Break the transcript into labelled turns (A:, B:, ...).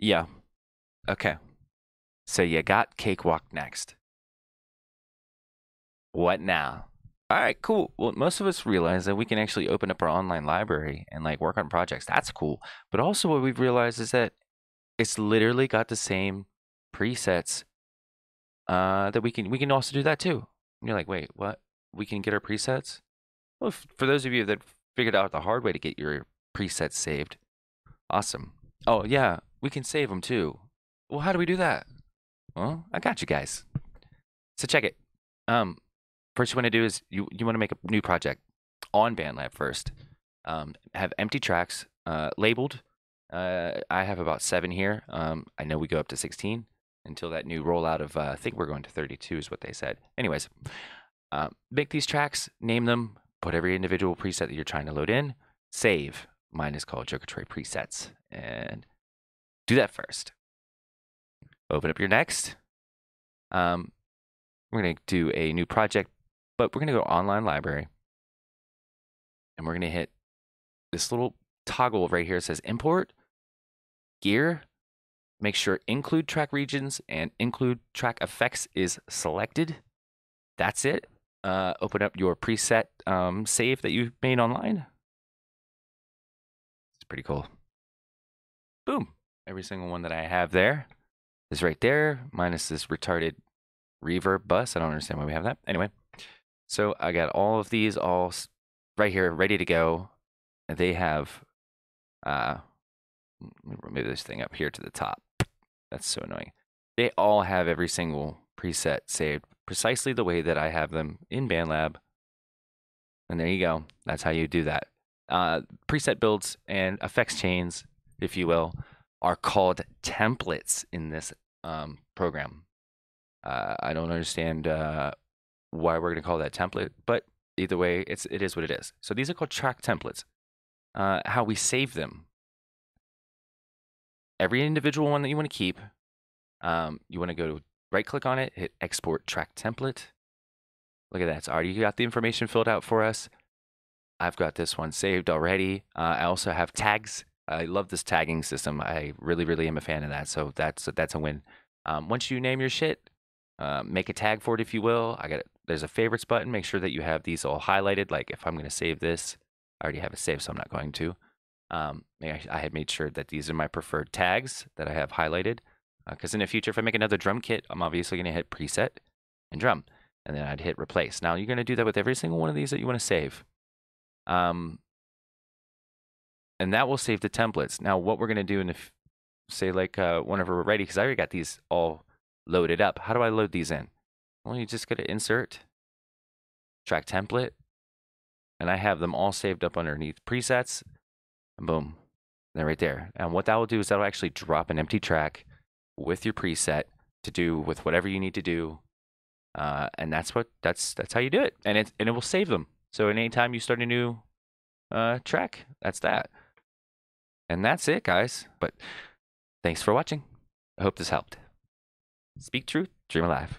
A: Yeah. Okay. So you got Cakewalk next. What now? All right, cool. Well, most of us realize that we can actually open up our online library and like work on projects. That's cool. But also, what we've realized is that it's literally got the same presets uh, that we can we can also do that too. And you're like, wait, what? We can get our presets? Well, f- for those of you that figured out the hard way to get your presets saved, awesome. Oh yeah, we can save them too. Well, how do we do that? Well, I got you guys. So check it. Um, first you want to do is you you want to make a new project on BandLab first. Um, have empty tracks uh, labeled. Uh, I have about seven here. Um, I know we go up to 16 until that new rollout of uh, I think we're going to 32 is what they said. Anyways, uh, make these tracks, name them, put every individual preset that you're trying to load in, save. Mine is called Joker Presets, and do that first. Open up your next. Um, we're going to do a new project, but we're going to go online library, and we're going to hit this little toggle right here. It says import gear. Make sure include track regions and include track effects is selected. That's it. Uh, open up your preset um, save that you made online. It's pretty cool. Boom. Every single one that I have there is right there, minus this retarded reverb bus. I don't understand why we have that. Anyway, so I got all of these all right here, ready to go. They have, uh, move this thing up here to the top. That's so annoying. They all have every single preset saved precisely the way that I have them in BandLab. And there you go. That's how you do that. Uh, preset builds and effects chains, if you will, are called templates in this um, program. Uh, I don't understand uh, why we're going to call that template, but either way, it's it is what it is. So these are called track templates. Uh, how we save them. Every individual one that you want to keep, um, you want to go to right click on it, hit export track template. Look at that. It's already got the information filled out for us. I've got this one saved already. Uh, I also have tags. I love this tagging system. I really, really am a fan of that. So that's that's a win. Um, once you name your shit, uh, make a tag for it if you will. I got. There's a favorites button. Make sure that you have these all highlighted. Like if I'm going to save this, I already have it saved, so I'm not going to. Um, I, I had made sure that these are my preferred tags that I have highlighted. Because in the future, if I make another drum kit, I'm obviously going to hit preset and drum, and then I'd hit replace. Now you're going to do that with every single one of these that you want to save. Um, and that will save the templates. Now, what we're going to do in the, f- say like uh, whenever we're ready, because I already got these all loaded up. How do I load these in? Well, you just go to insert, track template, and I have them all saved up underneath presets, and boom, they're right there. And what that will do is that'll actually drop an empty track with your preset to do with whatever you need to do. Uh, and that's what that's that's how you do it, and it and it will save them. So anytime you start a new uh, track, that's that. And that's it, guys. But thanks for watching. I hope this helped. Speak truth, dream alive.